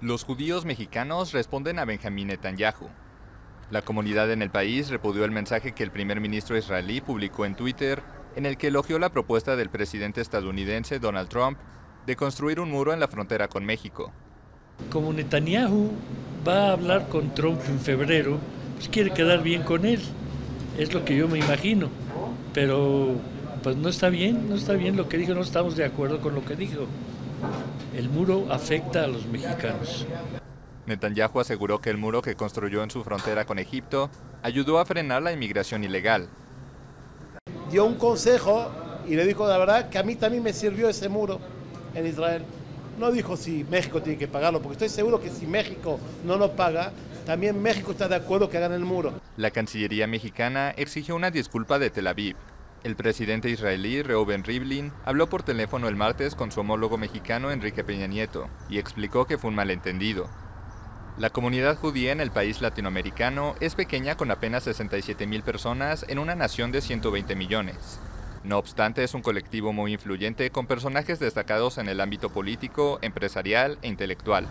Los judíos mexicanos responden a Benjamín Netanyahu. La comunidad en el país repudió el mensaje que el primer ministro israelí publicó en Twitter, en el que elogió la propuesta del presidente estadounidense Donald Trump de construir un muro en la frontera con México. Como Netanyahu va a hablar con Trump en febrero, pues quiere quedar bien con él. Es lo que yo me imagino. Pero pues no está bien, no está bien lo que dijo, no estamos de acuerdo con lo que dijo. El muro afecta a los mexicanos. Netanyahu aseguró que el muro que construyó en su frontera con Egipto ayudó a frenar la inmigración ilegal. Dio un consejo y le dijo la verdad que a mí también me sirvió ese muro en Israel. No dijo si México tiene que pagarlo, porque estoy seguro que si México no lo paga, también México está de acuerdo que hagan el muro. La Cancillería mexicana exigió una disculpa de Tel Aviv. El presidente israelí Reuben Rivlin habló por teléfono el martes con su homólogo mexicano Enrique Peña Nieto y explicó que fue un malentendido. La comunidad judía en el país latinoamericano es pequeña con apenas 67 mil personas en una nación de 120 millones. No obstante, es un colectivo muy influyente con personajes destacados en el ámbito político, empresarial e intelectual.